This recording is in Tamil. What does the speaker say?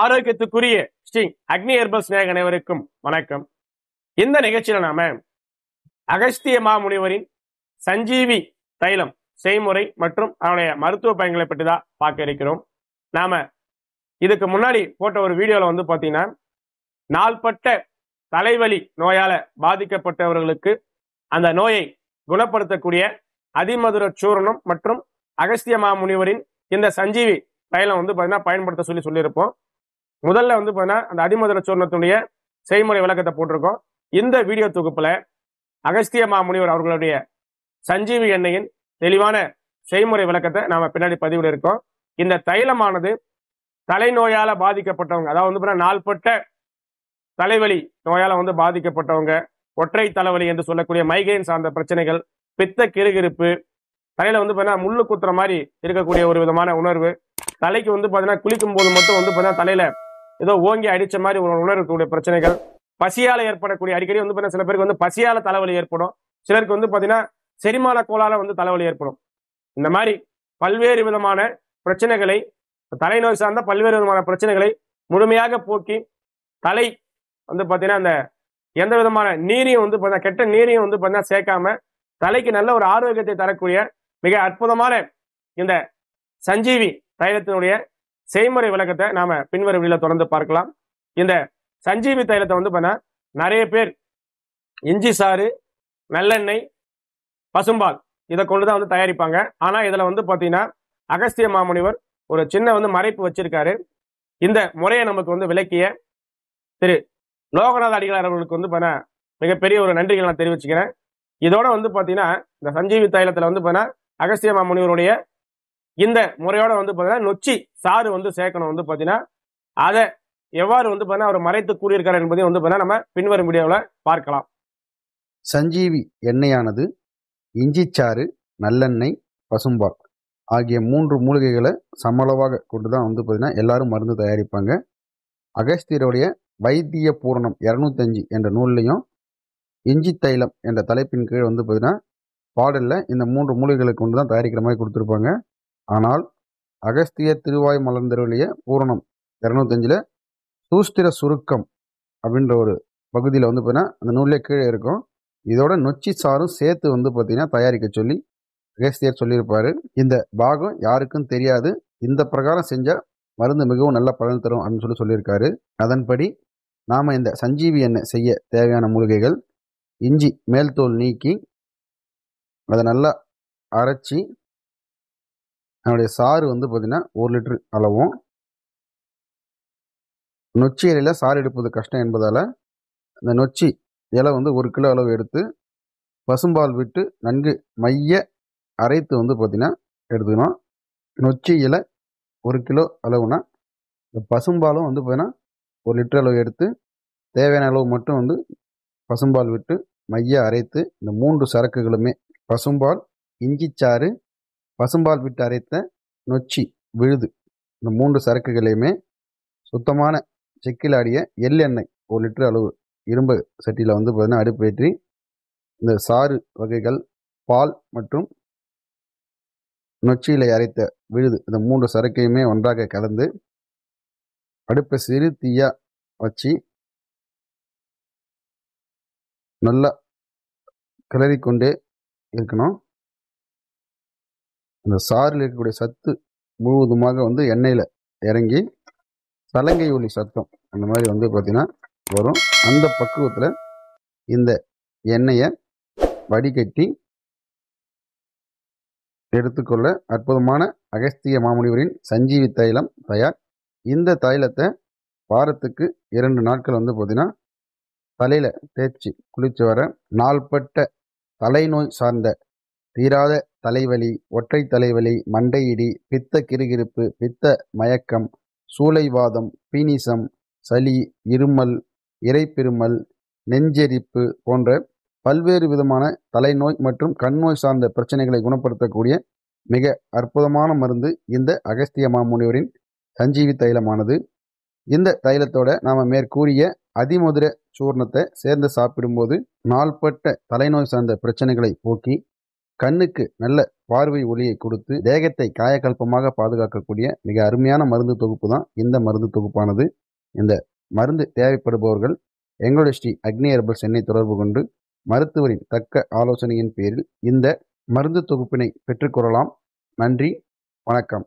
ஆரோக்கியத்துக்குரிய ஸ்ரீ அக்னி ஹெர்பல் ஸ்நேக அனைவருக்கும் வணக்கம். இந்த நிகழ்ச்சியில நாம அகஸ்திய மாமுனிவரின் சஞ்சீவி தைலம் செய்முறை மற்றும் அவனுடைய மருத்துவ பயன்களை பற்றி தான் பார்க்க இருக்கிறோம். நாம இதுக்கு முன்னாடி போட்ட ஒரு வீடியோல வந்து பாத்தீங்கன்னா நாள்பட்ட தலைவலி நோயால பாதிக்கப்பட்டவர்களுக்கு அந்த நோயை குணப்படுத்தக்கூடிய அதிமதுர சூரணம் மற்றும் அகஸ்திய மாமுனிவரின் இந்த சஞ்சீவி தைலம் வந்து பார்த்தீங்கன்னா பயன்படுத்த சொல்லி சொல்லியிருப்போம். முதல்ல வந்து பார்த்தீங்கன்னா அந்த அடிமதுர சூர்ணத்துடைய செய்முறை விளக்கத்தை போட்டிருக்கோம். இந்த வீடியோ தொகுப்பில் அகஸ்திய மாமுனிவர் அவர்களுடைய சஞ்சீவி எண்ணெயின் தெளிவான செய்முறை விளக்கத்தை நாம் பின்னாடி பதிவிட இருக்கோம். இந்த தைலமானது தலைநோயால் பாதிக்கப்பட்டவங்க அதாவது வந்து பார்த்தீங்கன்னா நாள்பட்ட தலைவலி நோயால் வந்து பாதிக்கப்பட்டவங்க ஒற்றை தலைவலி என்று சொல்லக்கூடிய மைக்ரைன் சார்ந்த பிரச்சனைகள் பித்த கிருகிருப்பு தலையில் வந்து பார்த்தீங்கன்னா முள்ளு குத்துற மாதிரி இருக்கக்கூடிய ஒரு விதமான உணர்வு தலைக்கு வந்து பார்த்தீங்கன்னா குளிக்கும் போது மட்டும் வந்து பார்த்தீங்கன்னா தலையில ஏதோ ஓங்கி அடிச்ச மாதிரி ஒரு உணர்வுக்கூடிய பிரச்சனைகள். பசியால ஏற்படக்கூடிய அடிக்கடி வந்து பார்த்தீங்கன்னா சில பேருக்கு வந்து பசியால தலைவலி ஏற்படும். சிலருக்கு வந்து பார்த்தீங்கன்னா செரிமான கோளால வந்து தலைவலி ஏற்படும். இந்த மாதிரி பல்வேறு விதமான பிரச்சனைகளை தலைநோய் சார்ந்த பல்வேறு விதமான பிரச்சனைகளை முழுமையாக போக்கி தலை வந்து பார்த்தீங்கன்னா அந்த எந்த விதமான நீரையும் வந்து பார்த்தீங்கன்னா கெட்ட நீரையும் வந்து பார்த்தீங்கன்னா சேர்க்காம தலைக்கு நல்ல ஒரு ஆரோக்கியத்தை தரக்கூடிய மிக அற்புதமான இந்த சஞ்சீவி தைலத்தினுடைய செய்முறை விளக்கத்தை நாம பின்வரும் வீடியோல தொடர்ந்து பார்க்கலாம். இந்த சஞ்சீவி தைலத்தை வந்து பண்ண நிறைய பேர் இஞ்சி சாறு நல்லெண்ணெய் பசும்பால் இதை கொண்டு தான் வந்து தயாரிப்பாங்க. ஆனா இதுல வந்து பாத்தீங்கன்னா அகஸ்திய மாமுனிவர் ஒரு சின்ன வந்து மறைப்பு வச்சிருக்காரு. இந்த முறையை நமக்கு வந்து விளக்கிய திரு லோகநாத அடிகளார் அவர்களுக்கு வந்து பண்ண மிகப்பெரிய ஒரு நன்றிகள் நான் தெரிவிச்சுக்கிறேன். இதோட வந்து பாத்தீங்கன்னா இந்த சஞ்சீவி தைலத்துல வந்து பண்ண அகஸ்திய மாமுனிவருடைய இந்த முறையோட வந்து பார்த்தீங்கன்னா நொச்சி சாறு வந்து சேர்க்கணும் வந்து பார்த்தீங்கன்னா அதை எவ்வாறு வந்து பார்த்தீங்கன்னா அவர் மறைத்து கூறியிருக்காரு என்பதையும் வந்து பார்த்தீங்கன்னா நம்ம பின்வரும் வீடியோவில் பார்க்கலாம். சஞ்சீவி எண்ணெயானது இஞ்சிச்சாறு நல்லெண்ணெய் பசும்பால் ஆகிய மூன்று மூலிகைகளை சமளவாக கொண்டு தான் வந்து பார்த்தீங்கன்னா எல்லாரும் மருந்து தயாரிப்பாங்க. அகஸ்தியருடைய வைத்திய பூரணம் இரநூத்தஞ்சு என்ற நூல்லையும் இஞ்சி தைலம் என்ற தலைப்பின் கீழ் வந்து பார்த்தீங்கன்னா பாடலில் இந்த மூன்று மூலிகைகளை கொண்டு தான் தயாரிக்கிற மாதிரி கொடுத்துருப்பாங்க. ஆனால் அகஸ்திய திருவாய் மலர்ந்தருளிய பூரணம் இரநூத்தஞ்சில் சூஸ்திர சுருக்கம் அப்படின்ற ஒரு பகுதியில் வந்து பார்த்தீங்கன்னா அந்த நூலே கீழே இருக்கும். இதோட நொச்சி சாரும் சேர்த்து வந்து பார்த்தீங்கன்னா தயாரிக்க சொல்லி அகஸ்தியர் சொல்லியிருப்பார். இந்த பாகம் யாருக்கும் தெரியாது. இந்த பிரகாரம் செஞ்சால் மருந்து மிகவும் நல்ல பலன் தரும் அப்படின்னு சொல்லி சொல்லியிருக்காரு. அதன்படி நாம் இந்த சஞ்சீவி எண்ணெய் செய்ய தேவையான மூலிகைகள் இஞ்சி மேல்தோல் நீக்கி அதை நல்லா அரைச்சி அதனுடைய சாறு வந்து பார்த்திங்கன்னா ஒரு லிட்டர் அளவும். நொச்சி இலையில் சாறு எடுப்பது கஷ்டம் என்பதால் இந்த நொச்சி இலை வந்து ஒரு கிலோ அளவு எடுத்து பசும்பால் விட்டு நன்கு மைய அரைத்து வந்து பார்த்திங்கன்னா எடுத்துக்கணும். நொச்சி இலை ஒரு கிலோ அளவுனா இந்த பசும்பாலும் வந்து பார்த்திங்கன்னா ஒரு லிட்டர் அளவு எடுத்து தேவையான அளவு மட்டும் வந்து பசும்பால் விட்டு மைய அரைத்து இந்த மூன்று சரக்குகளுமே பசும்பால் இஞ்சிச்சாறு பசும்பால் விட்டு அரைத்த நொச்சி விழுது. இந்த மூன்று சரக்குகளையுமே சுத்தமான செக்கில் ஆடிய எள்ளெண்ணெய் ஒரு லிட்டர் அளவு இரும்பு சட்டியில் வந்து பார்த்தீங்கன்னா அடுப்பேற்றி இந்த சாறு வகைகள் பால் மற்றும் நொச்சியில் அரைத்த விழுது இந்த மூன்று சரக்கையுமே ஒன்றாக கலந்து அடுப்பை சிறு தீயா வச்சு நல்லா கிளறிக்கொண்டே இருக்கணும். அந்த சாறில் இருக்கக்கூடிய சத்து முழுவதுமாக வந்து எண்ணெயில் இறங்கி சலங்கை ஒலி சத்தம் அந்த மாதிரி வந்து பார்த்திங்கன்னா வரும். அந்த பக்குவத்தில் இந்த எண்ணெயை வடிகட்டி எடுத்துக்கொள்ள அற்புதமான அகஸ்திய மாமுனிவரின் சஞ்சீவி தைலம் தயார். இந்த தைலத்தை வாரத்துக்கு இரண்டு நாட்கள் வந்து பார்த்திங்கன்னா தலையில் தேய்ச்சி குளித்து வர நாள்பட்ட தலைநோய் சார்ந்த தீராத தலைவலி ஒற்றை தலைவலி மண்டையிடி பித்த கிருகிருப்பு பித்த மயக்கம் சூளைவாதம் பீனிசம் சளி இருமல் இறைப்பெருமல் நெஞ்செரிப்பு போன்ற பல்வேறு விதமான தலைநோய் மற்றும் கண்ணோய் சார்ந்த பிரச்சனைகளை குணப்படுத்தக்கூடிய மிக அற்புதமான மருந்து இந்த அகஸ்திய மாமுனிவரின் சஞ்சீவி தைலமானது. இந்த தைலத்தோட நாம் மேற்கூறிய அதிமதுர சூர்ணத்தை சேர்ந்து சாப்பிடும்போது நாள்பட்ட தலைநோய் சார்ந்த பிரச்சனைகளை போக்கி கண்ணுக்கு நல்ல பார்வை ஒளியை கொடுத்து தேகத்தை காயக்கல்பமாக பாதுகாக்கக்கூடிய மிக அருமையான மருந்து தொகுப்பு தான் இந்த மருந்து தொகுப்பானது. இந்த மருந்து தேவைப்படுபவர்கள் எங்களுடைய ஸ்ரீ அக்னி ஹெர்பல்ஸ் சென்னை தொடர்பு கொண்டு மருத்துவரின் தக்க ஆலோசனையின் பேரில் இந்த மருந்து தொகுப்பினை பெற்றுக்கொள்ளலாம் நன்றி. வணக்கம்.